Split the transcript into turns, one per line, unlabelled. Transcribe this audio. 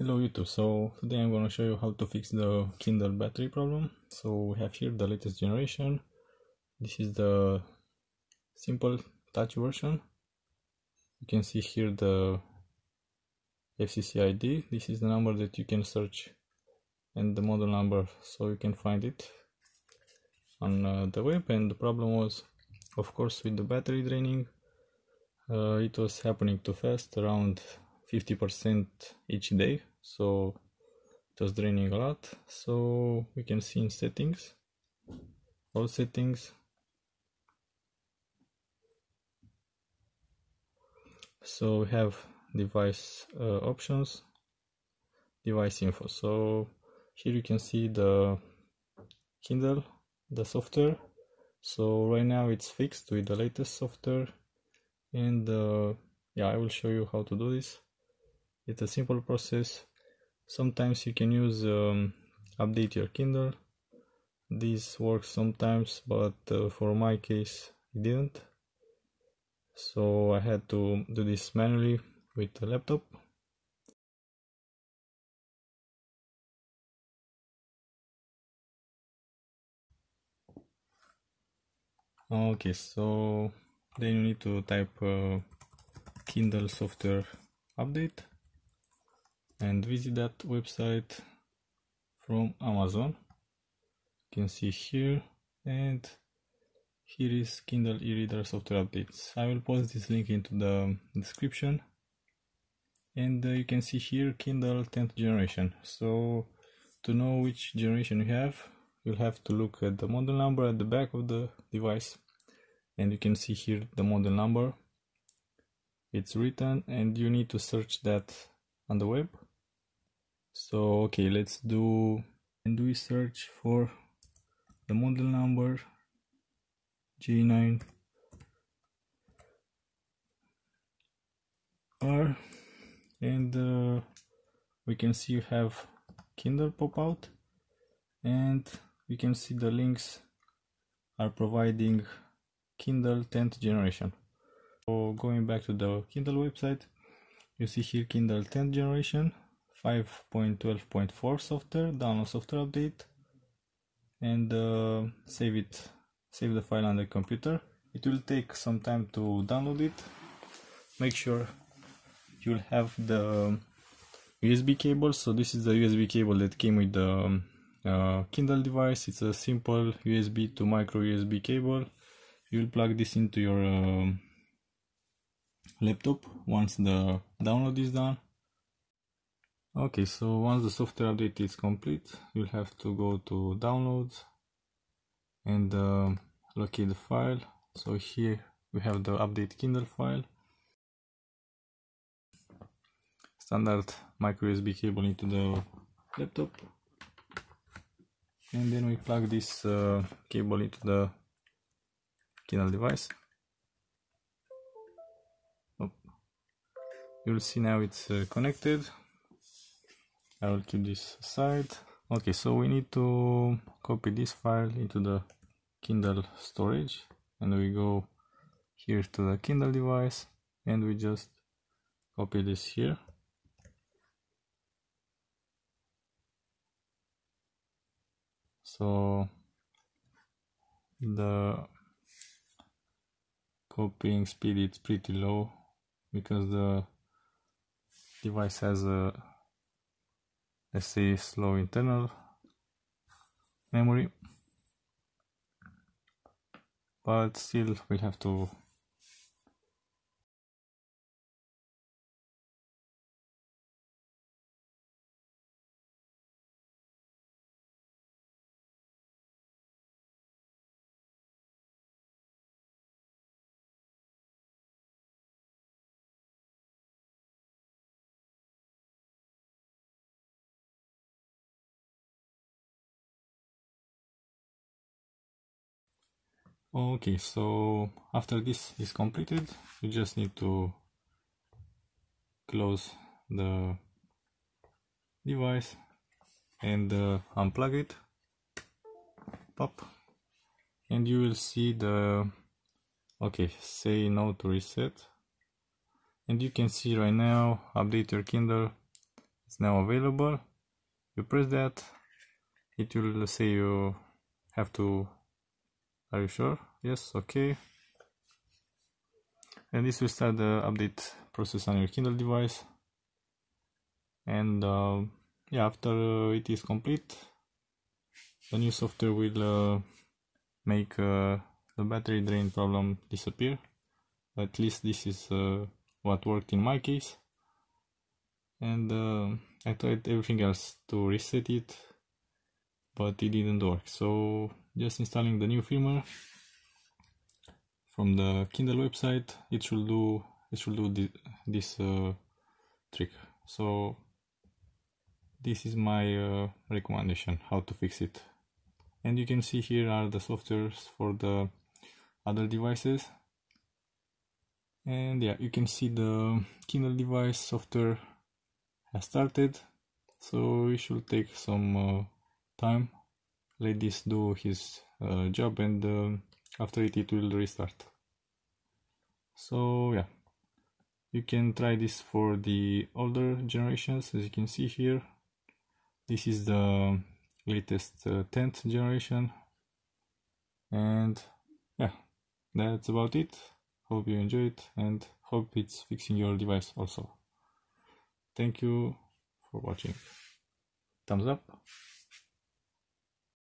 Hello YouTube, so today I'm going to show you how to fix the Kindle battery problem. So we have here the latest generation. This is the simple touch version. You can see here the FCC ID. This is the number that you can search and the model number so you can find it on uh, the web and the problem was of course with the battery draining uh, it was happening too fast around 50% each day so it was draining a lot. So we can see in settings. All settings. So we have device uh, options. Device info. So here you can see the Kindle the software. So right now it's fixed with the latest software. And uh, yeah I will show you how to do this. It's a simple process sometimes you can use um, update your kindle. This works sometimes but uh, for my case it didn't. So i had to do this manually with the laptop. Okay so then you need to type uh, kindle software update and visit that website from Amazon. You can see here and here is Kindle e-reader software updates. I will post this link into the description. And uh, you can see here Kindle 10th generation. So to know which generation you have you'll have to look at the model number at the back of the device. And you can see here the model number. It's written and you need to search that on the web so okay let's do and we search for the model number J9 R and uh, we can see you have Kindle pop out and we can see the links are providing Kindle 10th generation. So going back to the Kindle website you see here Kindle 10th generation 5.12.4 software download software update and uh, save it save the file on the computer. It will take some time to download it. Make sure you'll have the USB cable. So this is the USB cable that came with the um, uh, Kindle device. It's a simple USB to micro USB cable. You'll plug this into your um, laptop once the download is done okay so once the software update is complete you'll have to go to downloads and uh, locate the file. So here we have the update kindle file. Standard micro usb cable into the laptop. And then we plug this uh, cable into the kindle device. Oh. you'll see now it's uh, connected I will keep this aside. Okay, so we need to copy this file into the Kindle storage and we go here to the Kindle device and we just copy this here. So the copying speed is pretty low because the device has a let's say slow internal memory. But still we'll have to okay so after this is completed you just need to close the device and uh, unplug it. Pop. And you will see the okay say no to reset. And you can see right now update your kindle. It's now available. You press that. It will say you have to are you sure? Yes okay. And this will start the update process on your kindle device. And uh, yeah after uh, it is complete the new software will uh, make uh, the battery drain problem disappear. At least this is uh, what worked in my case. And uh, I tried everything else to reset it but it didn't work. So just installing the new firmware. From the Kindle website it should do it should do this, this uh, trick. So this is my uh, recommendation how to fix it. And you can see here are the softwares for the other devices. And yeah you can see the Kindle device software has started. So it should take some uh, time let this do his uh, job and uh, after it it will restart. So yeah. You can try this for the older generations as you can see here. This is the latest uh, 10th generation. And yeah that's about it. Hope you enjoy it and hope it's fixing your device also. Thank you for watching. Thumbs up